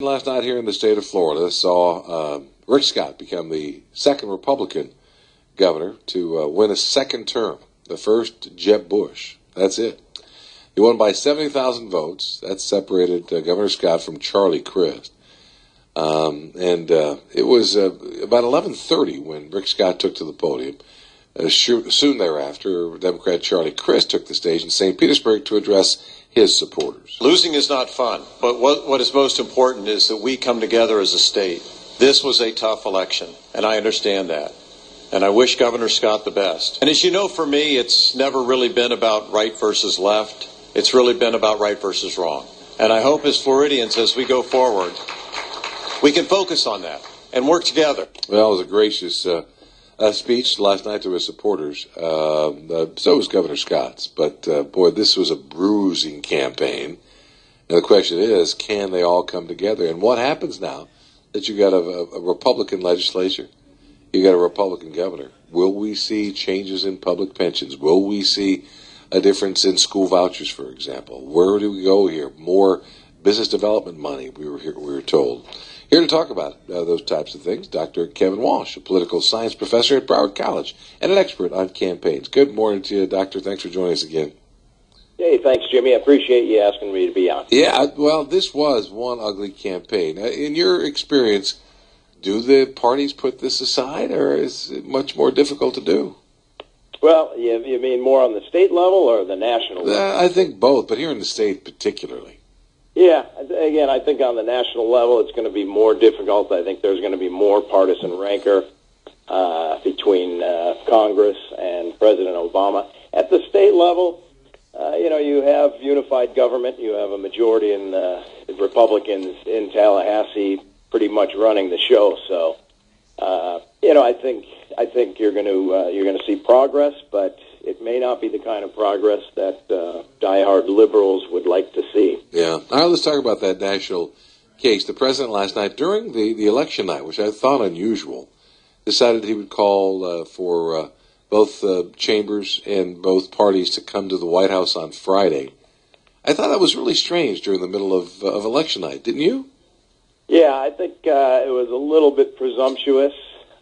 Last night here in the state of Florida saw uh, Rick Scott become the second Republican governor to uh, win a second term. The first, Jeb Bush. That's it. He won by 70,000 votes. That separated uh, Governor Scott from Charlie Crist. Um, and uh, it was uh, about 11:30 when Rick Scott took to the podium. Uh, soon thereafter, Democrat Charlie Crist took the stage in St. Petersburg to address his supporters. Losing is not fun, but what, what is most important is that we come together as a state. This was a tough election, and I understand that. And I wish Governor Scott the best. And as you know, for me, it's never really been about right versus left. It's really been about right versus wrong. And I hope as Floridians, as we go forward, we can focus on that and work together. Well, it was a gracious uh, uh, speech last night to his supporters. Uh, uh so was Governor Scott's. But uh, boy, this was a bruising campaign. Now the question is, can they all come together? And what happens now that you got a, a Republican legislature, you got a Republican governor? Will we see changes in public pensions? Will we see a difference in school vouchers, for example? Where do we go here? More business development money, we were, here, we were told. Here to talk about uh, those types of things, Dr. Kevin Walsh, a political science professor at Broward College and an expert on campaigns. Good morning to you, Doctor. Thanks for joining us again. Hey, thanks, Jimmy. I appreciate you asking me to be on. Yeah, well, this was one ugly campaign. Uh, in your experience, do the parties put this aside, or is it much more difficult to do? Well, you, you mean more on the state level or the national level? Uh, I think both, but here in the state particularly. Yeah, again, I think on the national level, it's going to be more difficult. I think there's going to be more partisan rancor uh, between uh, Congress and President Obama. At the state level, uh, you know, you have unified government. You have a majority in uh, Republicans in Tallahassee, pretty much running the show. So, uh, you know, I think I think you're going to uh, you're going to see progress, but it may not be the kind of progress that uh, diehard liberals would like to see. Yeah. All right, let's talk about that national case. The president last night, during the, the election night, which I thought unusual, decided he would call uh, for uh, both uh, chambers and both parties to come to the White House on Friday. I thought that was really strange during the middle of, of election night, didn't you? Yeah, I think uh, it was a little bit presumptuous.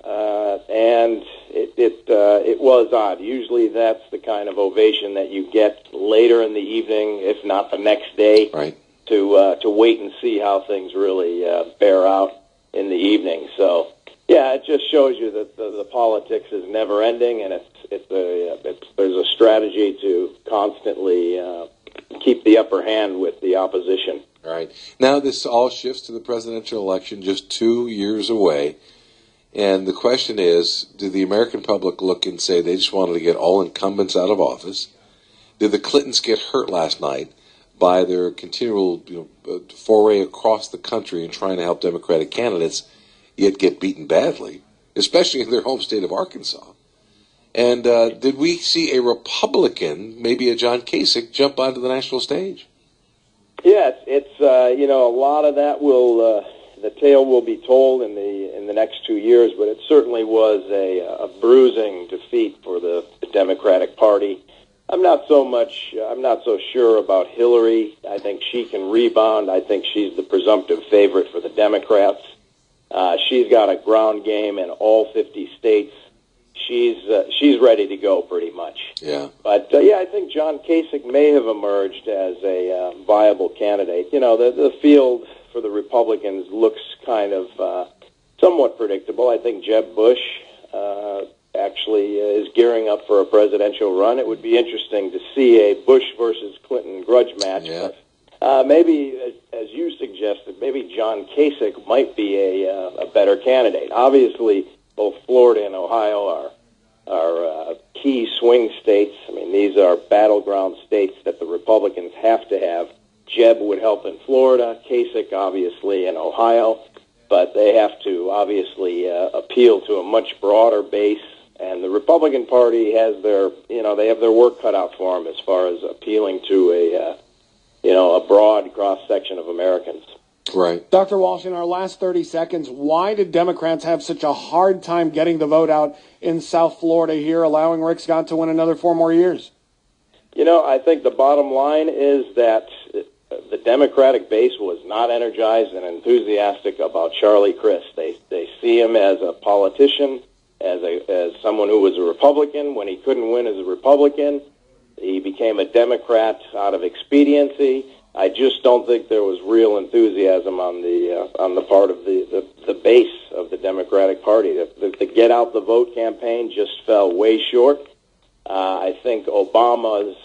Uh, and it it, uh, it was odd. Usually, that's the kind of ovation that you get later in the evening, if not the next day, right. to uh, to wait and see how things really uh, bear out in the evening. So, yeah, it just shows you that the, the politics is never ending, and it's it's a it's, there's a strategy to constantly uh, keep the upper hand with the opposition. All right. Now this all shifts to the presidential election, just two years away. And the question is, did the American public look and say they just wanted to get all incumbents out of office? Did the Clintons get hurt last night by their continual you know, uh, foray across the country and trying to help Democratic candidates, yet get beaten badly, especially in their home state of Arkansas? And uh, did we see a Republican, maybe a John Kasich, jump onto the national stage? Yes, it's uh, you know a lot of that will uh, the tale will be told in the in the next two years, but it certainly was a, a bruising defeat for the, the Democratic Party. I'm not so much. I'm not so sure about Hillary. I think she can rebound. I think she's the presumptive favorite for the Democrats. Uh, she's got a ground game in all 50 states. She's uh, she's ready to go pretty much. Yeah. But uh, yeah, I think John Kasich may have emerged as a uh, viable candidate. You know, the the field for the Republicans looks kind of uh, somewhat predictable. I think Jeb Bush uh, actually is gearing up for a presidential run. It would be interesting to see a Bush versus Clinton grudge match. Yeah. Uh, maybe, as you suggested, maybe John Kasich might be a, uh, a better candidate. Obviously, both Florida and Ohio are are uh, key swing states. I mean, these are battleground states that the Republicans have to have help in Florida, Kasich obviously in Ohio, but they have to obviously uh, appeal to a much broader base. And the Republican Party has their, you know, they have their work cut out for them as far as appealing to a, uh, you know, a broad cross section of Americans. Right. Dr. Walsh, in our last 30 seconds, why did Democrats have such a hard time getting the vote out in South Florida here, allowing Rick Scott to win another four more years? You know, I think the bottom line is that the Democratic base was not energized and enthusiastic about Charlie Crist. They they see him as a politician, as a as someone who was a Republican. When he couldn't win as a Republican, he became a Democrat out of expediency. I just don't think there was real enthusiasm on the uh, on the part of the, the, the base of the Democratic Party. The, the, the get out the vote campaign just fell way short. Uh, I think Obama's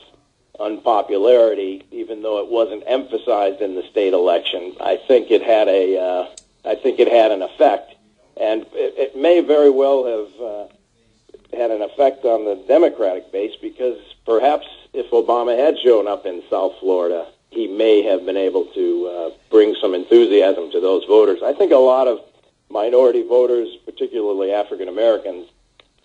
unpopularity, even though it wasn't emphasized in the state election, I think it had a uh, I think it had an effect, and it, it may very well have uh, had an effect on the Democratic base because perhaps if Obama had shown up in South Florida, he may have been able to uh, bring some enthusiasm to those voters. I think a lot of minority voters, particularly African Americans,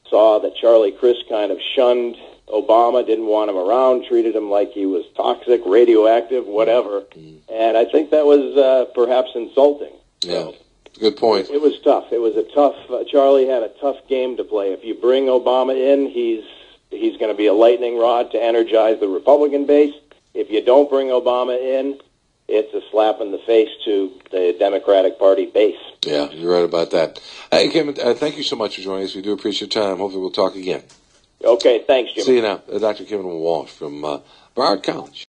saw that Charlie Crist kind of shunned Obama, didn't want him around, treated him like he was toxic, radioactive, whatever. Mm-hmm. And I think that was uh, perhaps insulting. Yeah. So, Good point. It was tough. It was a tough. Uh, Charlie had a tough game to play. If you bring Obama in, he's he's going to be a lightning rod to energize the Republican base. If you don't bring Obama in, it's a slap in the face to the Democratic Party base. Yeah, you're right about that. Hey, Kim, uh, thank you so much for joining us. We do appreciate your time. Hopefully, we'll talk again. Okay, thanks, Jim. See you now. Dr. Kevin Walsh from uh, Broward College.